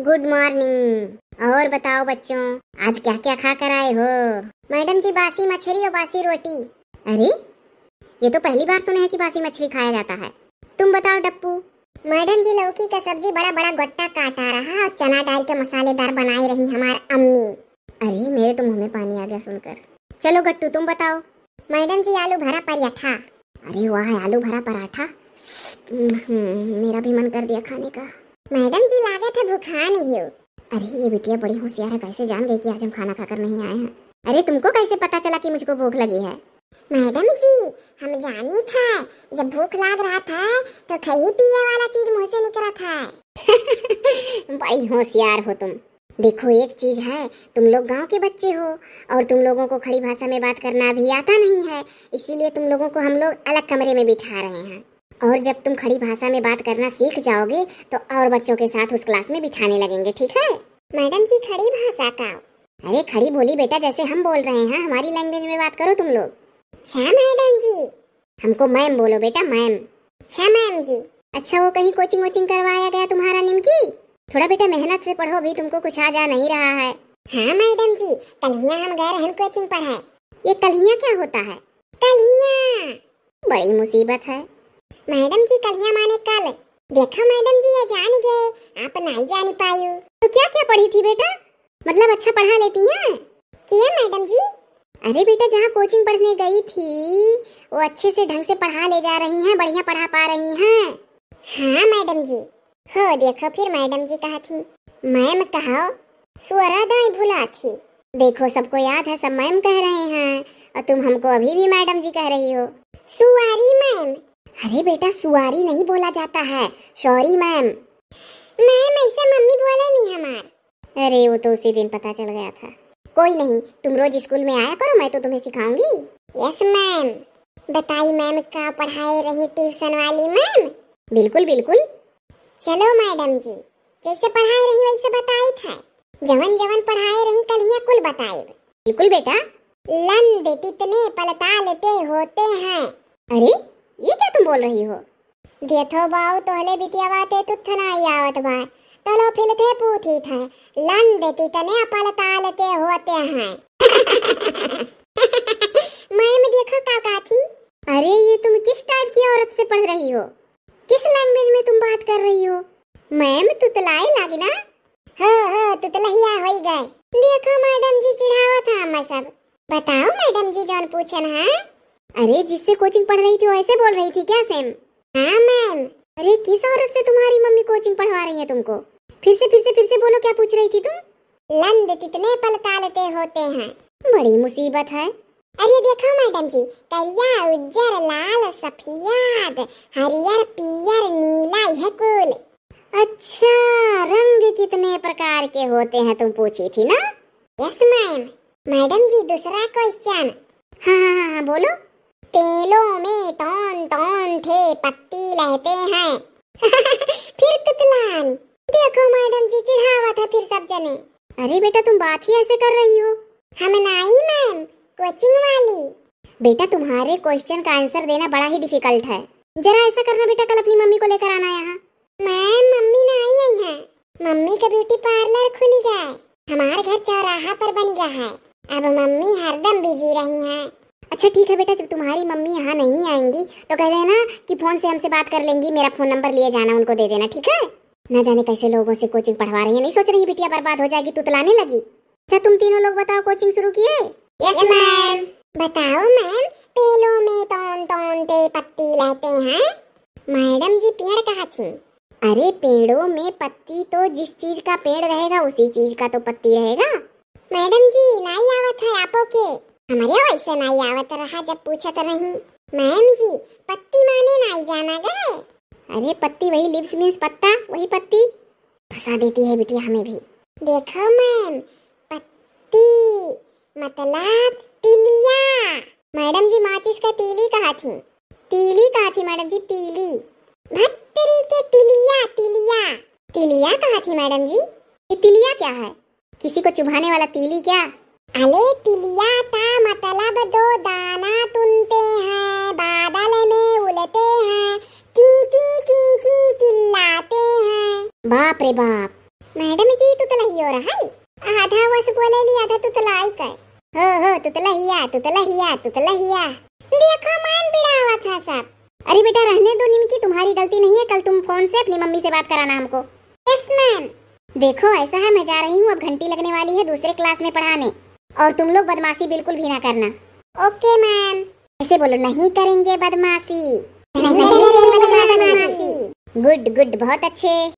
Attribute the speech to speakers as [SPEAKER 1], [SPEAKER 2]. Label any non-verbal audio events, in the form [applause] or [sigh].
[SPEAKER 1] Good morning और बताओ बच्चों, आज क्या क्या खा कर आए हो? मैडम जी, बासी मछली और बासी रोटी। अरे, ये तो पहली बार सुने हैं कि बासी मछली खाया जाता है। तुम बताओ डप्पू। मैडम जी, लौकी का सब्ज़ी बड़ा बड़ा गट्टा काटा रहा और चना डाल के मसालेदार बनाई रही हमारी अम्मी। अरे, मेरे तो मुँह में पानी आ गया सुनकर। चलो गट्टू, तुम बताओ। मैडम जी, आलू भरा पराठा। अरे वाह, आलू भरा पराठा। मेरा भी मन कर दिया खाने का। मैडम जी लागे है, भूखा नहीं हो। अरे, ये बिटिया बड़ी होशियार है, कैसे जान गई कि आज हम खाना खाकर नहीं आए हैं? अरे, तुमको कैसे पता चला कि मुझको भूख लगी है? मैडम जी, हम जानी था, जब भूख लग रहा था तो खही पिए वाला चीज़ मुँह से निकला था। [laughs] बड़ी होशियार हो तुम। देखो, एक चीज़ है, तुम लोग गाँव के बच्चे हो, और तुम लोगों को खड़ी भाषा में बात करना अभी आता नहीं है, इसीलिए तुम लोगों को हम लोग अलग कमरे में बिठा रहे हैं। और जब तुम खड़ी भाषा में बात करना सीख जाओगे तो और बच्चों के साथ उस क्लास में बिठाने लगेंगे, ठीक है? मैडम जी, खड़ी भाषा का। अरे, खड़ी बोली बेटा, जैसे हम बोल रहे हैं, हमारी लैंग्वेज में बात करो तुम लोग। अच्छा मैडम जी। हमको मैम बोलो बेटा, मैम। अच्छा मैम जी। अच्छा वो कहीं कोचिंग वोचिंग करवाया गया तुम्हारा निमकी? थोड़ा बेटा मेहनत से पढ़ो भी तुमको कुछ आ जा नहीं रहा है। हाँ मैडम जी। कलिया हम गए रहन कोचिंग पढ़ाए। ये कलिया क्या होता है? कलिया बड़ी मुसीबत है। मैडम जी कलिया माने कल। देखो मैडम जी, ये जान गए। आप नहीं जान पाई तो क्या क्या पढ़ी थी बेटा? मतलब अच्छा पढ़ा लेती हैं? किया मैडम जी? अरे बेटा, जहाँ कोचिंग पढ़ने गई थी, वो अच्छे से ढंग से पढ़ा ले जा रही हैं, बढ़िया पढ़ा पा रही हैं। हाँ मैडम जी। हो, देखो फिर मैडम जी कहा थी। मैम कहो, सुअरा दाई भुला थी। देखो, सबको याद है, सब मैम कह रहे हैं, और तुम हमको अभी भी मैडम जी कह रही हो। सुआरी मैम अरे बेटा, सुआरी नहीं बोला जाता है। सॉरी मैम मैम, ऐसा मम्मी बोले नहीं हमार। अरे, वो तो उसी दिन पता चल गया था। कोई नहीं, तुम रोज स्कूल में आया करो, मैं तो तुम्हें सिखाऊँगी। यस मैम बताई मैम का पढ़ाई रही ट्यूशन वाली मैम बिल्कुल बिल्कुल। चलो मैडम जी। जैसे पढ़ाई रही, वैसे बताई था। जवन जवन पढ़ाई रही, कल ही कुल बताई बिल्कुल, बेटा। लंद तितने पलतालते होते हैं। अरे ये क्या तुम बोल रही हो? देखो बाऊ, तोहले बिटिया बाते तुथना आवत बा तलो फिलथे पूछी था लंद तितने पलतालते होते हैं। मैम देखो काका थी अरे, ये तुम किस टाइप की औरत से पढ़ रही हो? किस लैंग्वेज में तुम बात कर रही हो? मैम, तुतलाई लागी ना? हो हो, तुतलहिया हो गए। देखो मैडम जी चिढ़ावा था हम सब। बताओ मैडम जी जौन पूछन है। अरे, जिससे कोचिंग पढ़ रही थी, वो ऐसे बोल रही थी क्या सेम हाँ मैम अरे, किस औरत से तुम्हारी मम्मी कोचिंग पढ़वा रही है तुमको? फिर से फिर से फिर से बोलो, क्या पूछ रही थी तुम? लंद कितने पल तालते होते हैं। बड़ी मुसीबत है। अरे, देखो, मैडम जी, करिया, उज्जर, लाल सफ़ेद हरियर, पियर, नीला, यह कुल। अच्छा रंग कितने प्रकार के होते हैं, तुम पूछी थी ना? यस मैम मैडम जी, दूसरा क्वेश्चन हाँ हाँ हाँ हाँ बोलो। पेलों में तौन तौन थे, पत्ती लहते हैं। [laughs] फिर तुतलान। देखो, मैडम जी, चिढ़ावा था फिर सब जने। अरे बेटा, तुम बात ही ऐसे कर रही हो? हम नहीं, मैम, कोचिंग वाली। बेटा, तुम्हारे क्वेश्चन का आंसर देना बड़ा ही डिफ़िकल्ट है। जरा ऐसा करना बेटा, कल अपनी मम्मी को लेकर आना यहाँ। मैम, मम्मी नहीं आई है। मम्मी का ब्यूटी पार्लर खुली गए हमारे घर चौराहा पर बन गया है। अब मम्मी हरदम बिज़ी रही हैं। अच्छा ठीक है बेटा जब तुम्हारी मम्मी यहाँ नहीं आएँगी तो कह देना कि फ़ोन से हमसे बात कर लेंगी मेरा फ़ोन नंबर लिए जाना उनको दे देना ठीक है? न जाने कैसे लोगों से कोचिंग पढ़वा रही है। नहीं सोच रही बिटिया बर्बाद हो जाएगी तुतलाने लगी। अच्छा तुम तीनों लोग बताओ कोचिंग शुरू किए यस मैम बताओ मैम पेलों में तौन तौन ते पत्ती रहते हैं? मैडम जी पेड़ कहा थी? अरे पेड़ों में पत्ती तो जिस चीज़ का पेड़ रहेगा उसी चीज़ का तो पत्ती रहेगा। मैडम जी नहीं आवत है आपो के। हमारे वैसे नहीं आवत रहा जब पूछा तो नहीं। मैम जी, पत्ती माने नहीं जाना गए। अरे पत्ती वही लिप्स मीन्स पत्ता, वही पत्ती। फंसा देती है बिटिया हमें भी। देखो मैम, पत्ती मतलब तिलिया। मैडम जी माचिस का तीली कहा थी? तीली कहा थी मैडम जी, तीली। भत्तरी के तिलिया तिलिया। तिलिया कहा थी मैडम जी? ये तिलिया क्या है? किसी को चुभाने वाला तीली क्या? अले तिलिया का मतलब दो दाना तुनते हैं बादल में उलते हैं टी टी टी टी चिल्लाते हैं। बाप रे बाप। मैडम जी तुतला ही हो रहा है आधा वस बोले ली आधा तुतला आई का हो हो तुतला हिया तुतला हिया तुतला हिया देखो मान बिड़ा था सब। अरे बेटा रहने दो निमकी तुम्हारी गलती नहीं है कल तुम फ़ोन से अपनी मम्मी से बात कराना हमको। Yes ma'am. देखो ऐसा है मैं जा रही हूँ अब घंटी लगने वाली है दूसरे क्लास में पढ़ाने। और तुम लोग बदमाशी बिल्कुल भी ना करना। Okay, ma'am. ऐसे बोलो, नहीं करेंगे बदमाशी। गुड गुड, बहुत अच्छे।